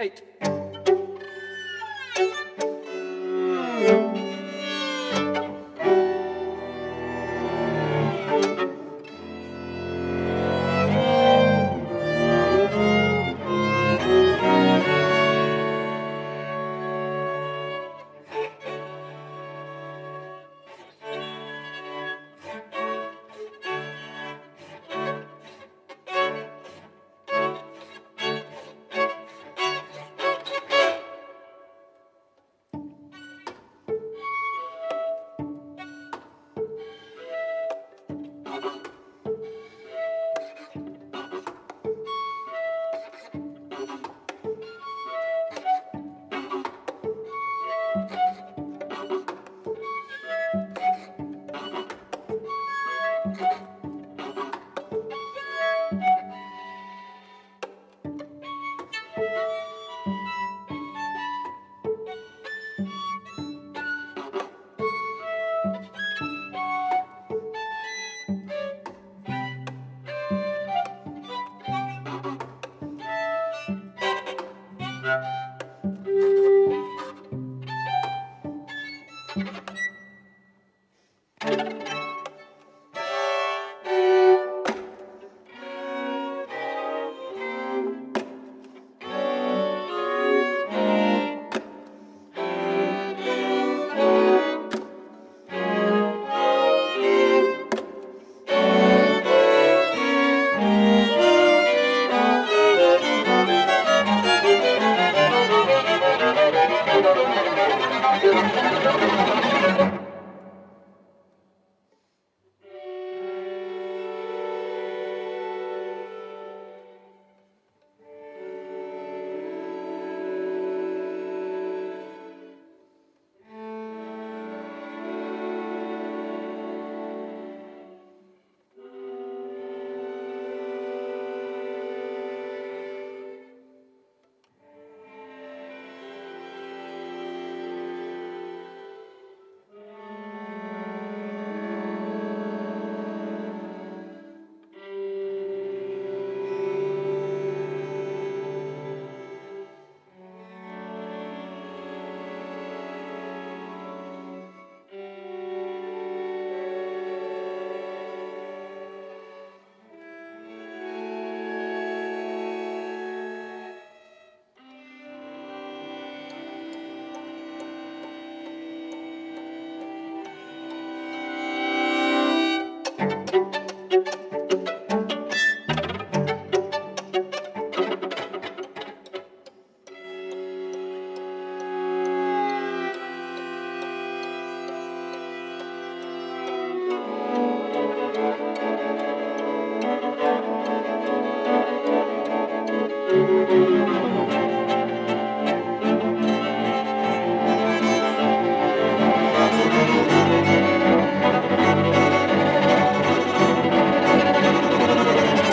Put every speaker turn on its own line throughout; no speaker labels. eight.
Yeah.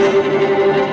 Thank you.